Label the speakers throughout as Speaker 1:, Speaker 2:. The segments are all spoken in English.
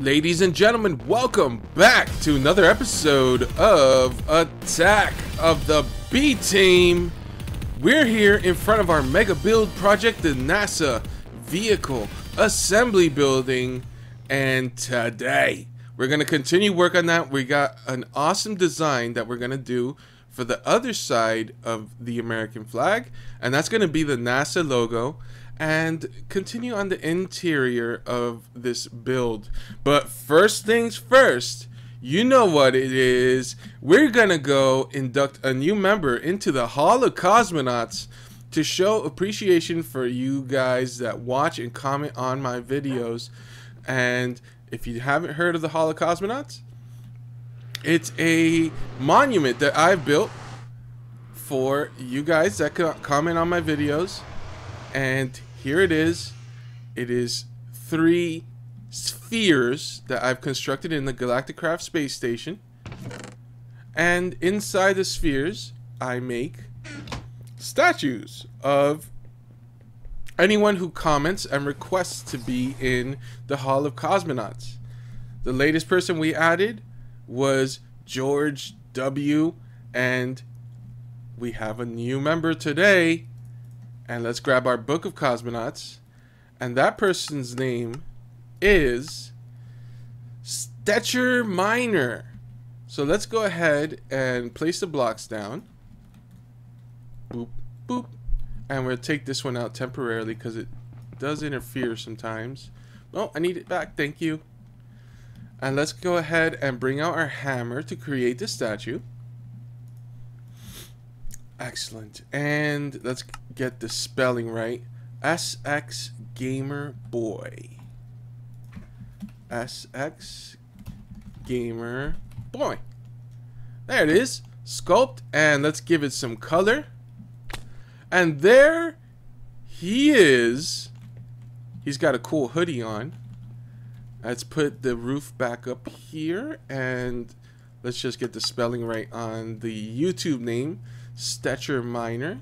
Speaker 1: Ladies and gentlemen, welcome back to another episode of Attack of the B Team. We're here in front of our mega build project, the NASA Vehicle Assembly Building, and today we're going to continue work on that. We got an awesome design that we're going to do for the other side of the American flag, and that's going to be the NASA logo and continue on the interior of this build. But first things first, you know what it is. We're gonna go induct a new member into the Hall of Cosmonauts to show appreciation for you guys that watch and comment on my videos. And if you haven't heard of the Hall of Cosmonauts, it's a monument that I've built for you guys that comment on my videos. And here it is. It is three spheres that I've constructed in the Galacticraft space station. And inside the spheres, I make statues of anyone who comments and requests to be in the Hall of Cosmonauts. The latest person we added was George W. And we have a new member today and let's grab our book of cosmonauts. And that person's name is Stetcher Miner so let's go ahead and place the blocks down. Boop boop. And we'll take this one out temporarily because it does interfere sometimes. Oh I need it back. Thank you. And let's go ahead and bring out our hammer to create the statue Excellent. And let's get the spelling right. SX Gamer Boy. SX Gamer Boy. There it is. Sculpt. And let's give it some color. And there he is. He's got a cool hoodie on. Let's put the roof back up here. And let's just get the spelling right on the YouTube name. Stetcher Miner.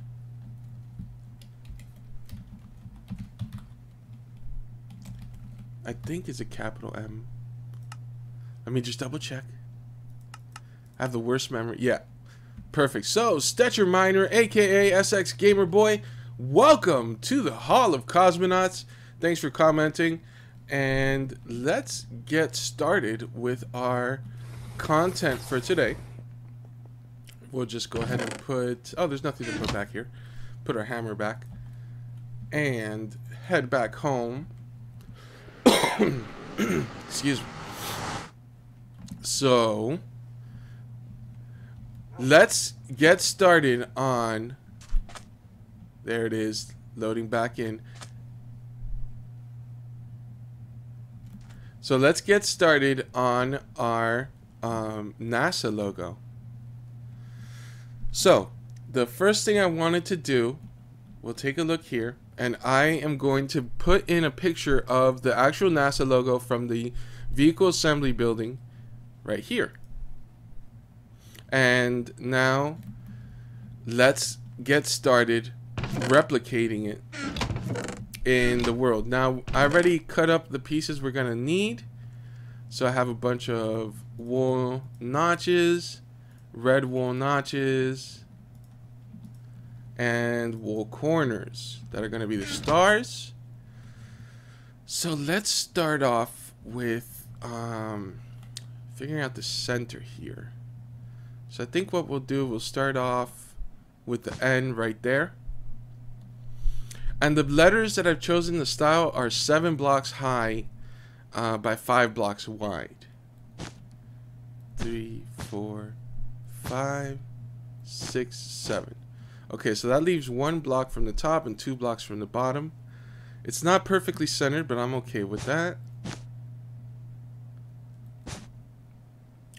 Speaker 1: I think it's a capital M. Let me just double check. I have the worst memory. Yeah. Perfect. So, Stetcher Miner, aka SX Gamer Boy, welcome to the Hall of Cosmonauts. Thanks for commenting. And let's get started with our content for today we'll just go ahead and put... Oh, there's nothing to put back here. Put our hammer back. And head back home. Excuse me. So, let's get started on... There it is. Loading back in. So let's get started on our um, NASA logo. So, the first thing I wanted to do, we'll take a look here, and I am going to put in a picture of the actual NASA logo from the vehicle assembly building right here. And now, let's get started replicating it in the world. Now, I already cut up the pieces we're going to need. So I have a bunch of wool notches red wool notches, and wool corners that are going to be the stars. So let's start off with um, figuring out the center here. So I think what we'll do, we'll start off with the N right there. And the letters that I've chosen the style are seven blocks high uh, by five blocks wide. Three, four, five, six, seven. Okay, so that leaves one block from the top and two blocks from the bottom. It's not perfectly centered, but I'm okay with that.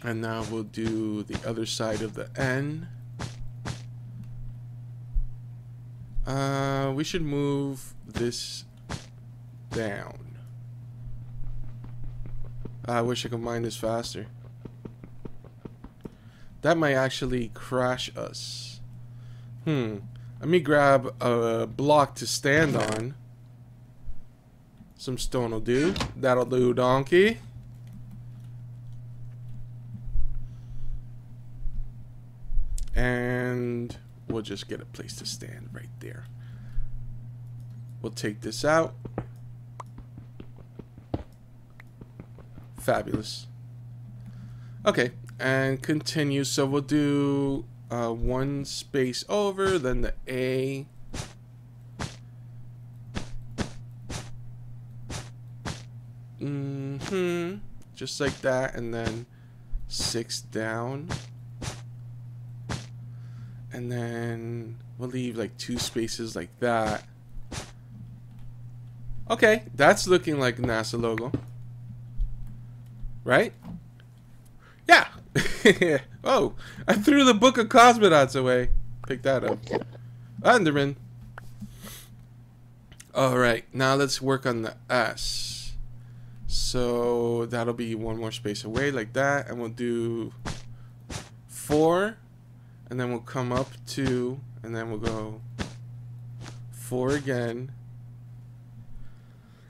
Speaker 1: And now we'll do the other side of the N. Uh, we should move this down. I wish I could mine this faster. That might actually crash us. Hmm. Let me grab a block to stand on. Some stone will do. That'll do, donkey. And we'll just get a place to stand right there. We'll take this out. Fabulous. Okay, and continue. So we'll do uh, one space over, then the A. Mm-hmm. Just like that, and then six down. And then we'll leave like two spaces like that. Okay, that's looking like NASA logo. Right? Oh, I threw the book of cosmonauts away. Pick that up. Underman. Alright, now let's work on the S. So that'll be one more space away like that. And we'll do four. And then we'll come up two. And then we'll go four again.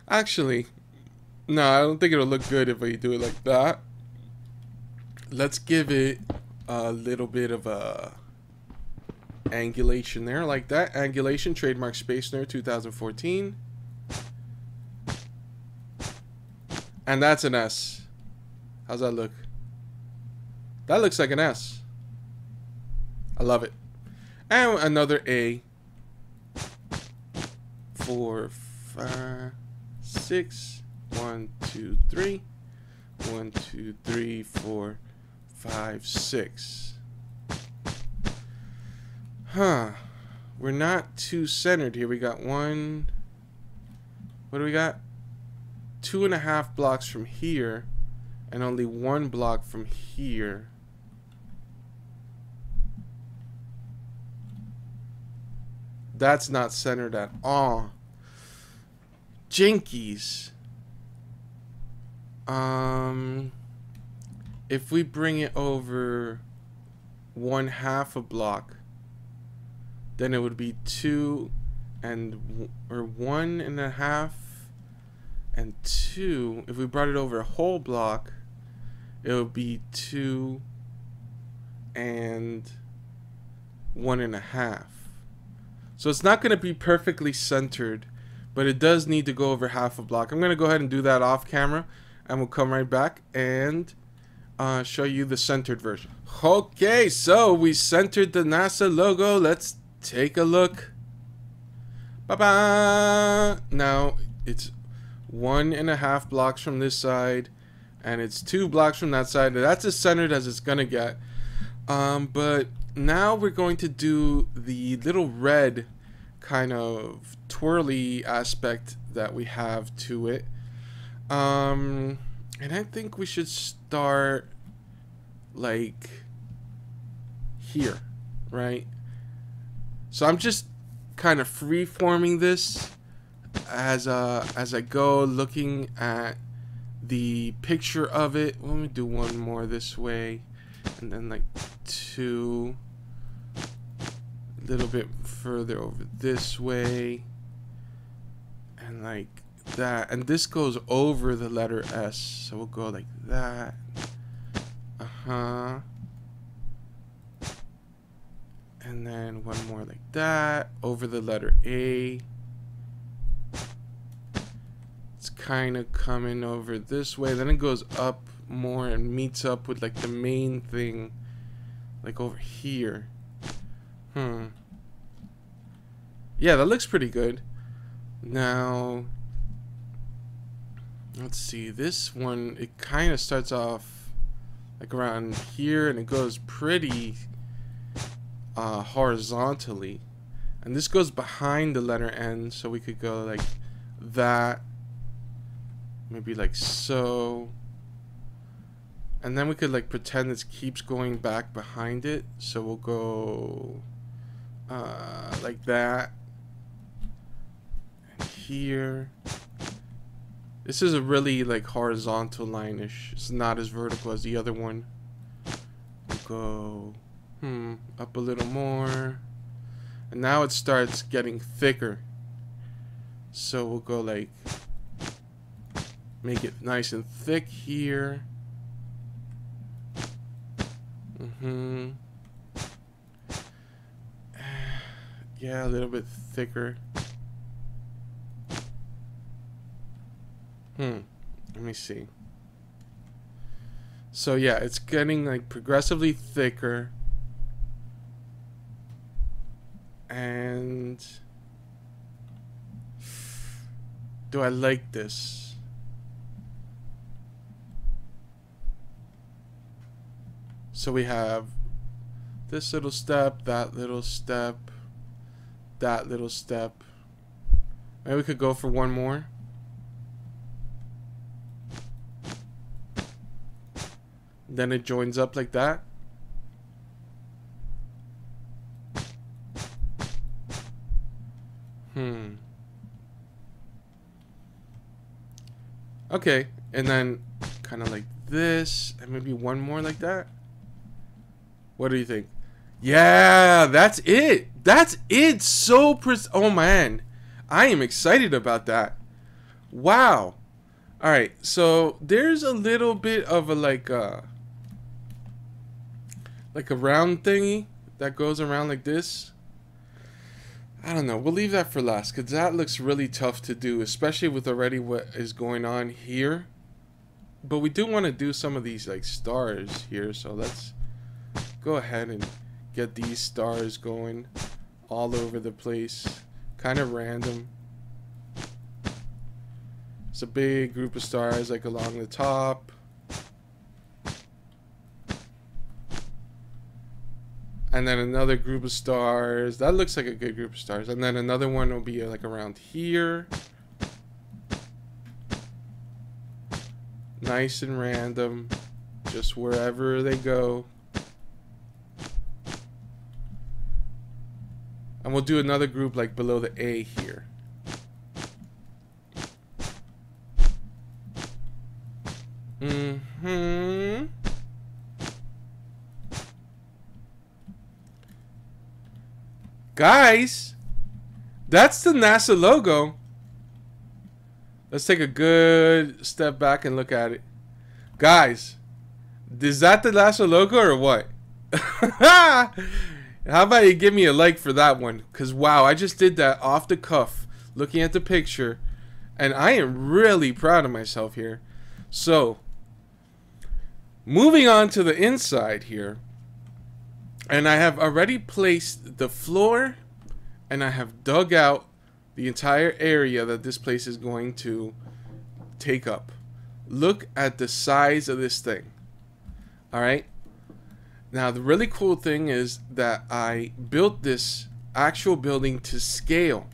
Speaker 1: Actually, no, I don't think it'll look good if we do it like that. Let's give it a little bit of a angulation there, like that. Angulation, trademark Spacenerd 2014. And that's an S. How's that look? That looks like an S. I love it. And another A. Four, five, six. One, two, three. One, two, three, four, five, six. Huh. We're not too centered here. We got one. What do we got? Two and a half blocks from here. And only one block from here. That's not centered at all. Jinkies. Um, if we bring it over one half a block, then it would be two and or one and a half and two. If we brought it over a whole block, it would be two and one and a half. So it's not going to be perfectly centered, but it does need to go over half a block. I'm going to go ahead and do that off camera and we'll come right back and uh, show you the centered version. Okay, so we centered the NASA logo. Let's take a look. Bye-bye. Now, it's one and a half blocks from this side and it's two blocks from that side. That's as centered as it's going to get. Um, but now we're going to do the little red kind of twirly aspect that we have to it. Um, and I think we should start like here, right? So I'm just kind of free forming this as uh as I go looking at the picture of it. Let me do one more this way and then like two a little bit further over this way and like that and this goes over the letter S so we'll go like that. Uh-huh. And then one more like that over the letter A. It's kind of coming over this way then it goes up more and meets up with like the main thing like over here. Hmm. Yeah that looks pretty good. Now let's see this one it kind of starts off like around here and it goes pretty uh, horizontally. And this goes behind the letter N so we could go like that maybe like so. And then we could like pretend this keeps going back behind it so we'll go uh, like that. And here this is a really like horizontal line-ish. It's not as vertical as the other one. Go hmm up a little more. And now it starts getting thicker. So we'll go like make it nice and thick here. Mm-hmm. Yeah, a little bit thicker. Hmm. Let me see. So yeah, it's getting like progressively thicker. And do I like this? So we have this little step, that little step, that little step. Maybe we could go for one more. Then it joins up like that. Hmm. Okay, and then kind of like this, and maybe one more like that. What do you think? Yeah, that's it. That's it. So pres. Oh man, I am excited about that. Wow. All right, so there's a little bit of a like uh like a round thingy that goes around like this. I don't know. We'll leave that for last because that looks really tough to do, especially with already what is going on here. But we do want to do some of these like stars here, so let's go ahead and get these stars going all over the place. Kind of random. It's a big group of stars like along the top. And then another group of stars. That looks like a good group of stars. And then another one will be like around here. Nice and random. Just wherever they go. And we'll do another group like below the A here. Mm-hmm. Guys, that's the NASA logo. Let's take a good step back and look at it. Guys, is that the NASA logo or what? How about you give me a like for that one? Because, wow, I just did that off the cuff, looking at the picture. And I am really proud of myself here. So, moving on to the inside here. And I have already placed the floor and I have dug out the entire area that this place is going to take up. Look at the size of this thing. All right. Now, the really cool thing is that I built this actual building to scale.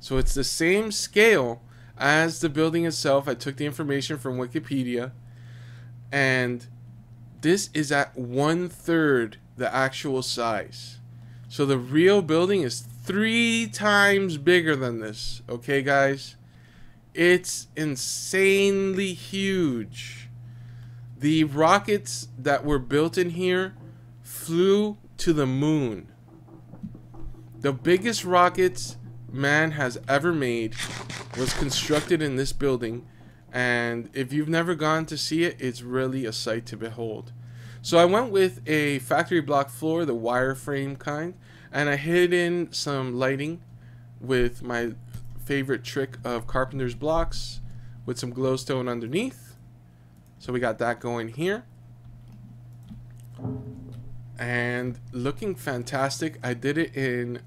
Speaker 1: So it's the same scale as the building itself. I took the information from Wikipedia. And this is at one third the actual size. So the real building is three times bigger than this. Okay, guys? It's insanely huge. The rockets that were built in here flew to the moon. The biggest rockets man has ever made was constructed in this building. And if you've never gone to see it, it's really a sight to behold. So I went with a factory block floor, the wireframe kind, and I hid in some lighting with my favorite trick of carpenter's blocks with some glowstone underneath. So we got that going here. And looking fantastic. I did it in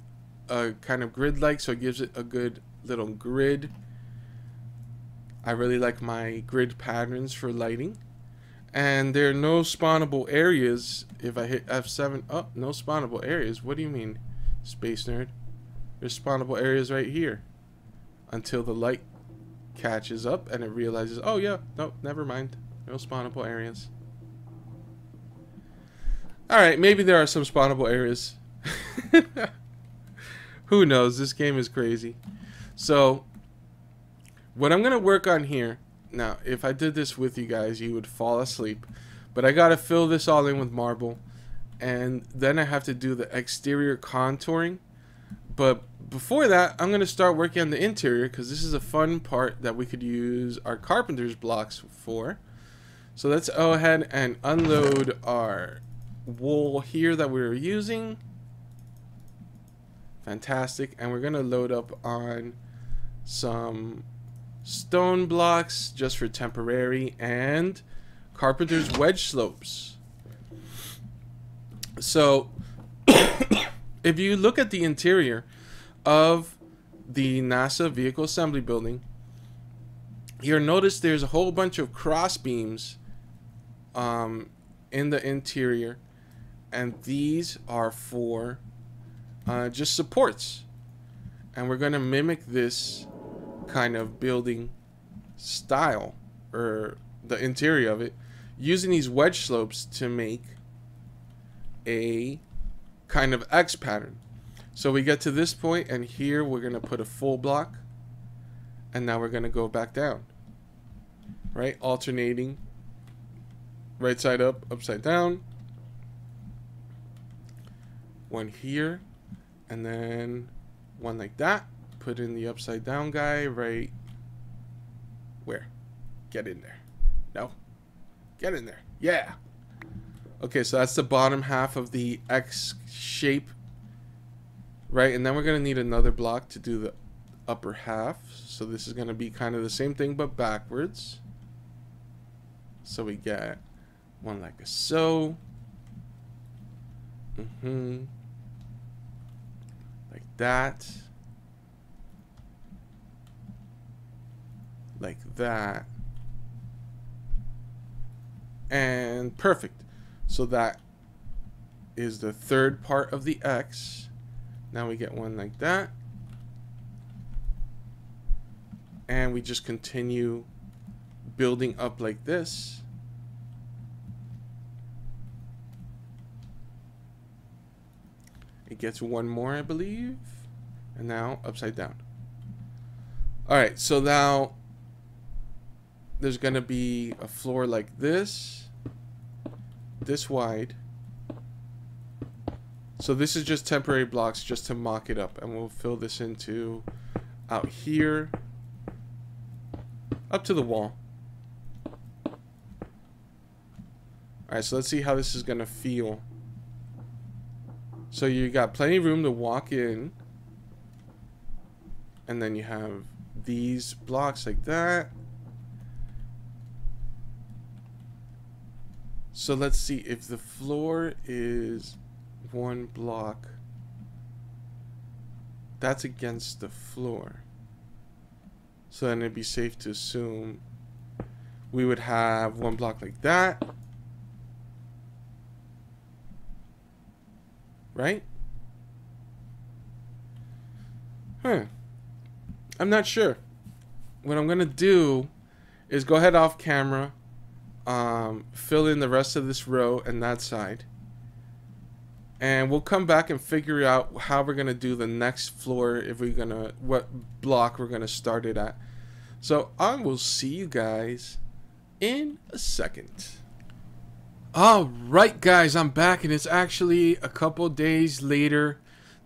Speaker 1: a kind of grid-like, so it gives it a good little grid. I really like my grid patterns for lighting and there are no spawnable areas. If I hit F7 oh no spawnable areas. What do you mean space nerd? There's spawnable areas right here. Until the light catches up and it realizes oh yeah no never mind. No spawnable areas. Alright maybe there are some spawnable areas. Who knows? This game is crazy. So what I'm gonna work on here now, if I did this with you guys, you would fall asleep. But I gotta fill this all in with marble. And then I have to do the exterior contouring. But before that, I'm gonna start working on the interior because this is a fun part that we could use our carpenter's blocks for. So let's go ahead and unload our wool here that we were using. Fantastic. And we're to load up on some stone blocks just for temporary and carpenter's wedge slopes. So if you look at the interior of the NASA vehicle assembly building, you'll notice there's a whole bunch of cross beams um, in the interior and these are for uh, just supports and we're going to mimic this kind of building style or the interior of it using these wedge slopes to make a kind of X pattern. So we get to this point and here we're going to put a full block and now we're going to go back down. Right? Alternating right side up, upside down. One here and then one like that. Put in the upside down guy right where? Get in there. No. Get in there. Yeah. Okay, so that's the bottom half of the X shape. Right, and then we're going to need another block to do the upper half. So this is going to be kind of the same thing, but backwards. So we get one like a so. Mm-hmm. Like that. Like that. And perfect. So that is the third part of the X. Now we get one like that. And we just continue building up like this. It gets one more, I believe. And now upside down. Alright, so now there's to be a floor like this this wide. So this is just temporary blocks just to mock it up. And we'll fill this into out here. Up to the wall. Alright, so let's see how this is to feel. So you got plenty of room to walk in. And then you have these blocks like that. So let's see if the floor is one block. That's against the floor. So then it'd be safe to assume we would have one block like that. Right? Huh. I'm not sure. What I'm going to do is go ahead off camera um, fill in the rest of this row and that side. And we'll come back and figure out how we're going to do the next floor, if we're going to, what block we're going to start it at. So I will see you guys in a second. Alright guys, I'm back and it's actually a couple days later.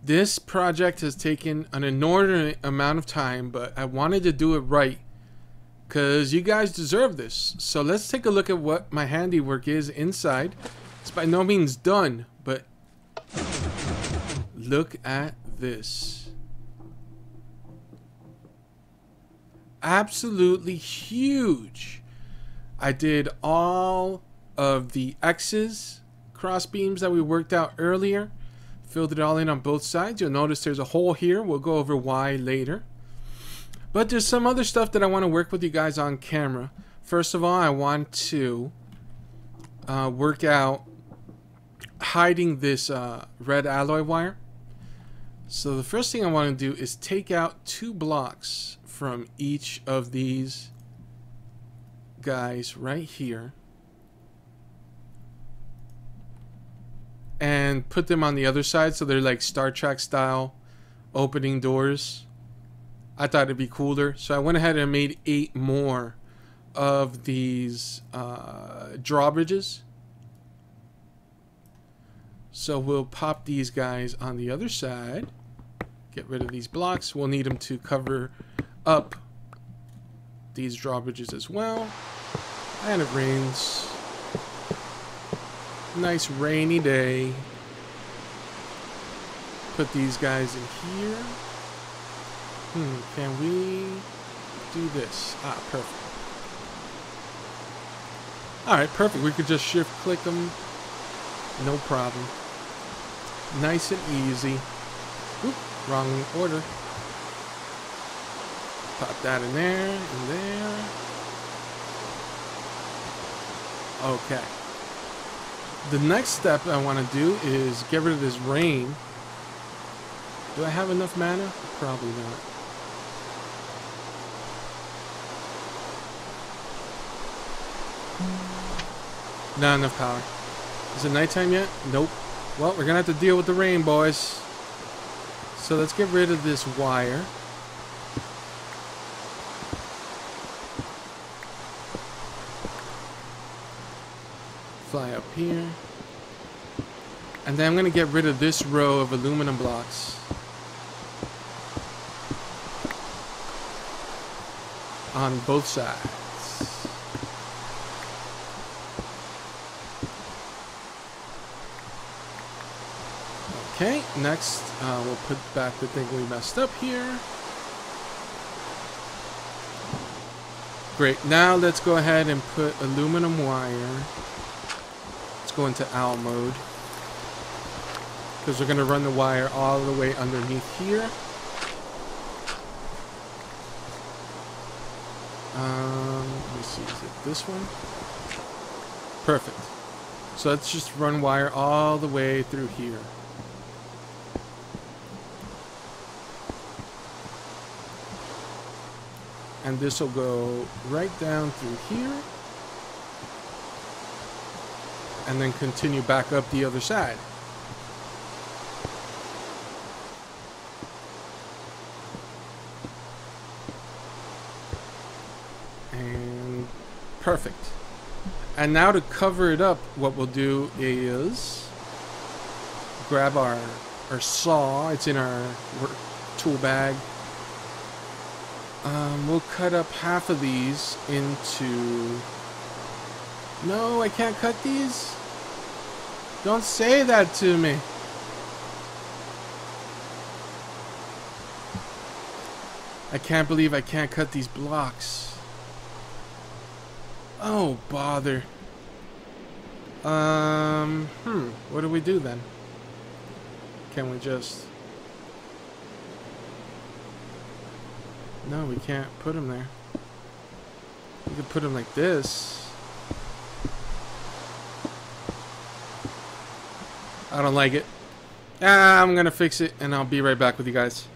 Speaker 1: This project has taken an inordinate amount of time, but I wanted to do it right because you guys deserve this. So let's take a look at what my handiwork is inside. It's by no means done, but look at this. Absolutely huge. I did all of the X's cross beams that we worked out earlier. Filled it all in on both sides. You'll notice there's a hole here. We'll go over why later. But there's some other stuff that I want to work with you guys on camera. First of all, I want to uh, work out hiding this uh, red alloy wire. So the first thing I want to do is take out two blocks from each of these guys right here. And put them on the other side so they're like Star Trek style opening doors. I thought it'd be cooler. So I went ahead and made eight more of these uh, drawbridges. So we'll pop these guys on the other side. Get rid of these blocks. We'll need them to cover up these drawbridges as well. And it rains. Nice rainy day. put these guys in here. Hmm, can we do this? Ah, perfect. Alright, perfect. We could just shift click them. No problem. Nice and easy. Oop, wrong order. Pop that in there, in there. Okay. The next step I want to do is get rid of this rain. Do I have enough mana? Probably not. Not enough power. Is it nighttime yet? Nope. Well, we're going to have to deal with the rain, boys. So let's get rid of this wire. Fly up here. And then I'm going to get rid of this row of aluminum blocks. On both sides. Okay, next uh, we'll put back the thing we messed up here. Great, now let's go ahead and put aluminum wire. Let's go into owl mode. Because we're going to run the wire all the way underneath here. Um, let me see, is it this one? Perfect. So let's just run wire all the way through here. And this will go right down through here and then continue back up the other side. And perfect. And now to cover it up, what we'll do is grab our, our saw. It's in our tool bag um, we'll cut up half of these into... No, I can't cut these? Don't say that to me. I can't believe I can't cut these blocks. Oh, bother. Um, hmm, what do we do then? Can we just... No, we can't put them there. We could put them like this. I don't like it. Ah, I'm gonna fix it and I'll be right back with you guys.